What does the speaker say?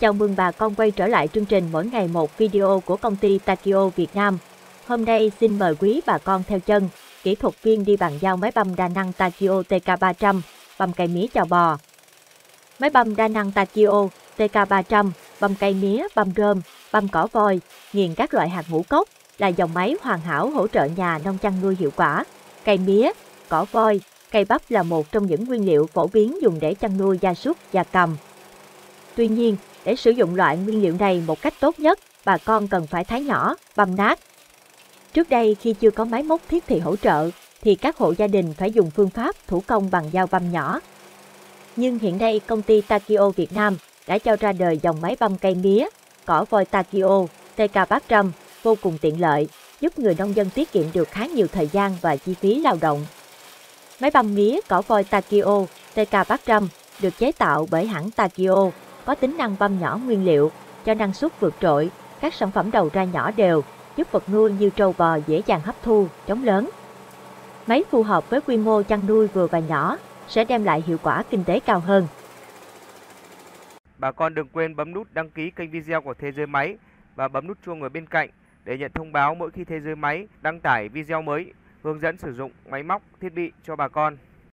Chào mừng bà con quay trở lại chương trình mỗi ngày một video của công ty Takio Việt Nam. Hôm nay xin mời quý bà con theo chân, kỹ thuật viên đi bàn giao máy băm đa năng Takio TK300, băm cây mía chào bò. Máy băm đa năng Takio TK300, băm cây mía, băm rơm, băm cỏ voi, nghiền các loại hạt ngũ cốc, là dòng máy hoàn hảo hỗ trợ nhà nông chăn nuôi hiệu quả. Cây mía, cỏ voi, cây bắp là một trong những nguyên liệu phổ biến dùng để chăn nuôi gia súc, gia cầm. Tuy nhiên, để sử dụng loại nguyên liệu này một cách tốt nhất, bà con cần phải thái nhỏ, băm nát. Trước đây khi chưa có máy móc thiết thị hỗ trợ, thì các hộ gia đình phải dùng phương pháp thủ công bằng dao băm nhỏ. Nhưng hiện nay công ty Takio Việt Nam đã cho ra đời dòng máy băm cây mía, cỏ voi Takio, TK300 vô cùng tiện lợi, giúp người nông dân tiết kiệm được khá nhiều thời gian và chi phí lao động. Máy băm mía cỏ voi Takio TK300 được chế tạo bởi hãng Takio, có tính năng băm nhỏ nguyên liệu, cho năng suất vượt trội, các sản phẩm đầu ra nhỏ đều, giúp vật nuôi như trâu bò dễ dàng hấp thu, chống lớn. Máy phù hợp với quy mô chăn nuôi vừa và nhỏ, sẽ đem lại hiệu quả kinh tế cao hơn. Bà con đừng quên bấm nút đăng ký kênh video của Thế giới máy và bấm nút chuông ở bên cạnh để nhận thông báo mỗi khi Thế giới máy đăng tải video mới hướng dẫn sử dụng máy móc, thiết bị cho bà con.